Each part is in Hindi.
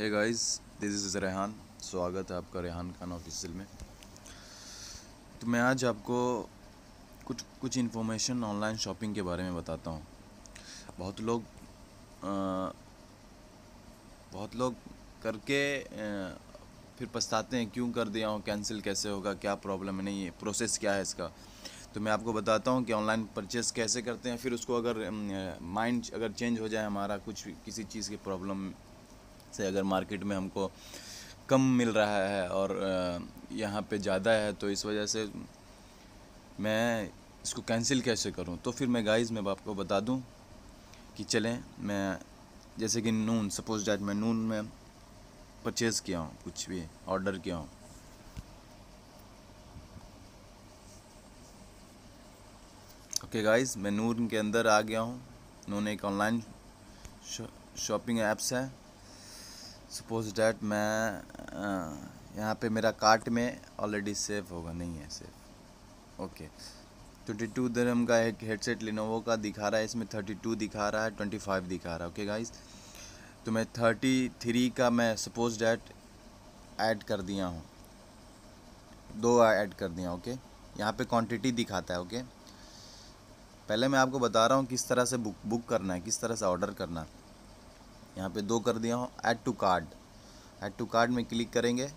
Hey guys this is Rehan स्वागत है आपका रेहान खान ऑफिशियल में। तो मैं आज आपको कुछ कुछ इन्फॉर्मेशन ऑनलाइन शॉपिंग के बारे में बताता हूँ। बहुत लोग अ, बहुत लोग करके अ, फिर पछताते हैं क्यों कर दिया हूँ कैंसिल कैसे होगा क्या प्रॉब्लम है नहीं है प्रोसेस क्या है इसका? तो मैं आपको बताता हूँ कि ऑनलाइन परचेस कैसे करते हैं फिर उसको अगर माइंड अगर चेंज हो जाए हमारा कुछ किसी चीज़ की प्रॉब्लम से अगर मार्केट में हमको कम मिल रहा है और यहाँ पे ज़्यादा है तो इस वजह से मैं इसको कैंसिल कैसे करूँ? तो फिर मैं गाइस मैं आपको बता दूँ कि चलें मैं जैसे कि नून सपोज़ डैट मैं नून में परचेज़ किया हूँ कुछ भी ऑर्डर किया हूँ। ओके गाइस मैं नून के अंदर आ गया हूँ नून एक ऑनलाइन शॉपिंग शौ, ऐप्स है। सपोज़ डैट मैं यहाँ पे मेरा कार्ट में ऑलरेडी सेव होगा, नहीं है सेव ओके ट्वेंटी टू दरम का एक हेडसेट लिनोवो का दिखा रहा है, इसमें थर्टी टू दिखा रहा है ट्वेंटी फाइव दिखा रहा है. ओके गाइस तो मैं थर्टी थ्री का मैं सपोज़ डैट ऐड कर दिया हूँ. दो ऐड कर दिया ओके यहाँ पे क्वांटिटी दिखाता है ओके पहले मैं आपको बता रहा हूँ किस तरह से बुक बुक करना है, किस तरह से ऑर्डर करना है. यहाँ पे दो कर दिया हूँ add to cart add to cart में क्लिक करेंगे।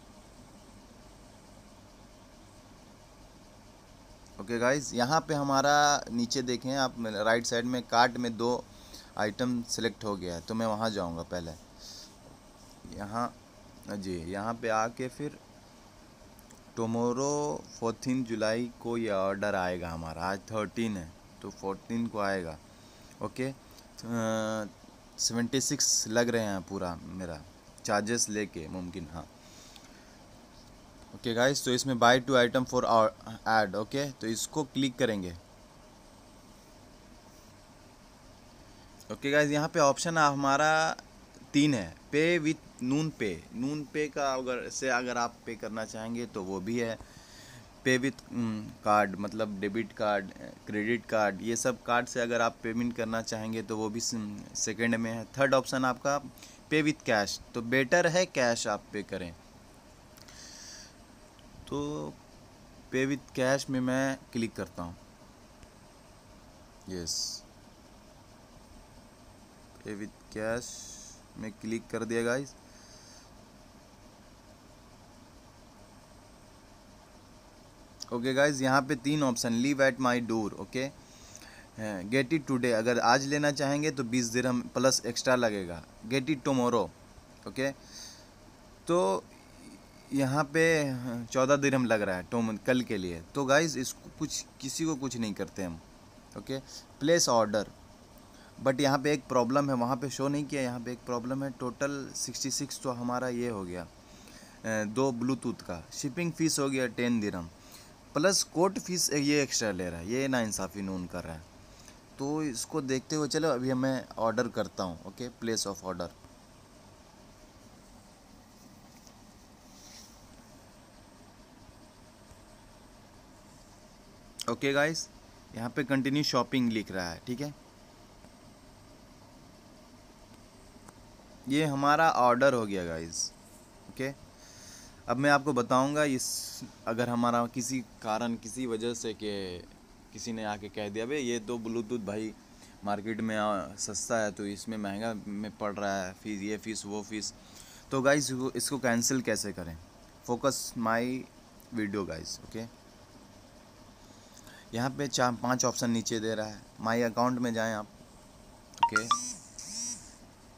ओके गाइस यहाँ पे हमारा नीचे देखें आप राइट साइड में कार्ट में दो आइटम सेलेक्ट हो गया है तो मैं वहाँ जाऊँगा पहले। यहाँ, जी, यहाँ पे आके फिर टमोरो फोर्टीन जुलाई को ये ऑर्डर आएगा हमारा। आज थर्टीन है तो फोर्टीन को आएगा। ओके सेवेंटी सिक्स लग रहे हैं पूरा मेरा चार्जेस लेके मुमकिन हाँ। ओके गाइस तो इसमें buy two item for add okay तो इसको क्लिक करेंगे। ओके गाइस यहाँ पे ऑप्शन हमारा तीन है। पे विथ नून पे नून पे का अगर, से अगर आप पे करना चाहेंगे तो वो भी है। पे विथ कार्ड मतलब डेबिट कार्ड, क्रेडिट कार्ड, ये सब कार्ड से अगर आप पेमेंट करना चाहेंगे तो वो भी सेकेंड में है। थर्ड ऑप्शन आपका पे विथ कैश तो बेटर है कैश आप पे करें। तो पे विथ कैश में मैं क्लिक करता हूँ। यस। पे विथ कैश में क्लिक कर दिया गाइस। ओके गाइज़ यहाँ पे तीन option leave at my door okay get it today अगर आज लेना चाहेंगे तो बीस दिरहम प्लस एक्स्ट्रा लगेगा. गेट इट टमोरो ओके तो यहाँ पे चौदह दिरहम लग रहा है टोम, कल के लिए. तो गाइज़ इसको कुछ, किसी को कुछ नहीं करते हम ओके प्लेस ऑर्डर बट यहाँ पे एक प्रॉब्लम है, वहाँ पे शो नहीं किया, यहाँ पे एक प्रॉब्लम है. टोटल सिक्सटी सिक्स तो हमारा ये हो गया दो ब्लूटूथ का. शिपिंग फ़ीस हो गया टेन दिरहम प्लस कोर्ट फ़ीस ये एक्स्ट्रा ले रहा है, ये ना इंसाफ़ी नून कर रहा है। तो इसको देखते हुए चलो, अभी मैं ऑर्डर करता हूँ okay place of order okay guys यहाँ पे कंटिन्यू शॉपिंग लिख रहा है, ठीक है? ये हमारा ऑर्डर हो गया गाइस ओके अब मैं आपको बताऊँगा इस अगर हमारा किसी कारण किसी वजह से कि किसी ने आके कह दिया भाई ये तो ब्लूटूथ भाई मार्केट में सस्ता है तो इसमें महँगा में पड़ रहा है फ़ीस ये फ़ीस वो फ़ीस तो गाइस इसको, कैंसिल कैसे करें? Focus my video guys okay यहाँ पे चार पाँच ऑप्शन नीचे दे रहा है। माय अकाउंट में जाएँ आप ओके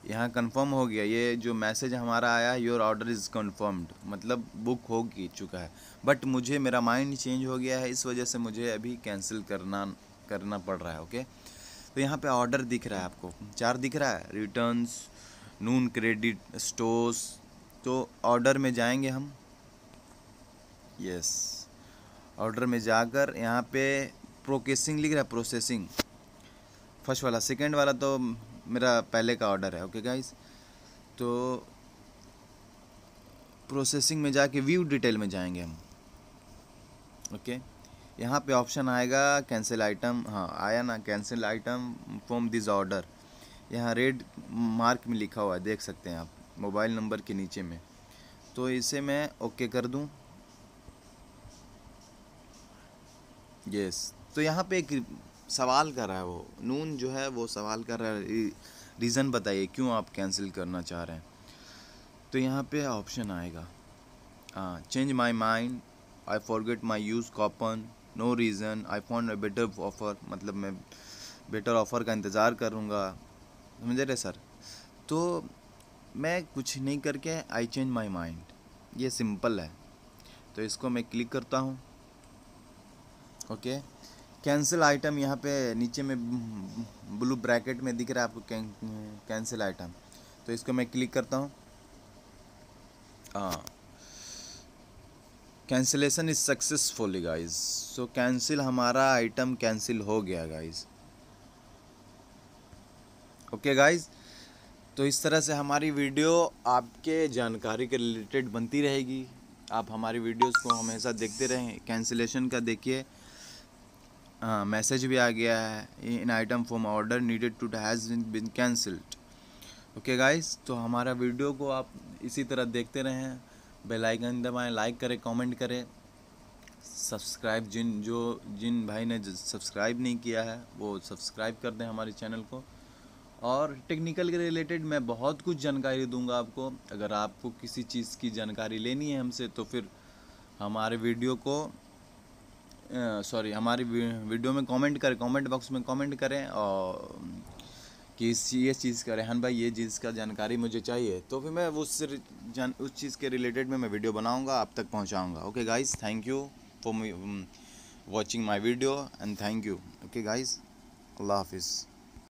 यहाँ कंफर्म हो गया, ये जो मैसेज हमारा आया योर ऑर्डर इज़ कंफर्म्ड मतलब बुक हो चुका है। बट मुझे, मेरा माइंड चेंज हो गया है, इस वजह से मुझे अभी कैंसिल करना करना पड़ रहा है ओके तो यहाँ पे ऑर्डर दिख रहा है आपको। चार दिख रहा है रिटर्न्स नून क्रेडिट स्टोर्स तो ऑर्डर में जाएँगे हम। यस ऑर्डर में जाकर यहाँ पे प्रोकेसिंग लिख रहा है प्रोसेसिंग फ़र्स्ट वाला सेकंड वाला तो मेरा पहले का ऑर्डर है ओके गाइस तो प्रोसेसिंग में जाके व्यू डिटेल में जाएँगे हम ओके यहाँ पे ऑप्शन आएगा कैंसिल आइटम हाँ आया ना cancel item from this order यहाँ रेड मार्क में लिखा हुआ है, देख सकते हैं आप मोबाइल नंबर के नीचे में। तो इसे मैं ओके कर दूँ। यस तो यहाँ पे एक सवाल कर रहा है वो। नून जो है, वो सवाल कर रहा है। रीज़न बताइए, क्यों आप कैंसिल करना चाह रहे हैं? तो यहाँ पे ऑप्शन आएगा। हाँ change my mind I forget my use coupon no reason I found a better offer मतलब मैं बेटर ऑफ़र का इंतज़ार करूँगा। समझ रहे सर? तो मैं कुछ नहीं करके आई चेंज माई माइंड ये सिंपल है। तो इसको मैं क्लिक करता हूँ। ओके कैंसिल आइटम यहाँ पे नीचे में ब्लू ब्रैकेट में दिख रहा है आपको कैंसिल आइटम। तो इसको मैं क्लिक करता हूँ। हाँ। Cancellation is successful guys so cancel, हमारा आइटम कैंसिल हो गया गाइज़ ओके गाइज़ तो इस तरह से हमारी वीडियो आपके जानकारी के रिलेटेड बनती रहेगी। आप हमारी वीडियोस को हमेशा देखते रहें। कैंसिलेशन का देखिए। मैसेज भी आ गया है in item from order needed to has been cancelled okay guys तो हमारा वीडियो को आप इसी तरह देखते रहें बेल आइकन दबाएँ लाइक करें कमेंट करें. सब्सक्राइब जिन, जो, जिन भाई ने सब्सक्राइब नहीं किया है, वो सब्सक्राइब कर दें हमारे चैनल को. और टेक्निकल के रिलेटेड मैं बहुत कुछ जानकारी दूँगा आपको. अगर आपको किसी चीज़ की जानकारी लेनी है हमसे तो फिर हमारे वीडियो को सॉरी हमारी वीडियो में कमेंट करें कमेंट बॉक्स में कमेंट करें और कि इस, ये चीज़ का रेहन भाई, ये चीज़ का जानकारी मुझे चाहिए। तो फिर मैं उस जान, उस चीज़ के रिलेटेड में मैं वीडियो बनाऊँगा, आप तक पहुंचाऊँगा। Okay guys thank you for watching my video and thank you okay guys अल्लाह हाफिज़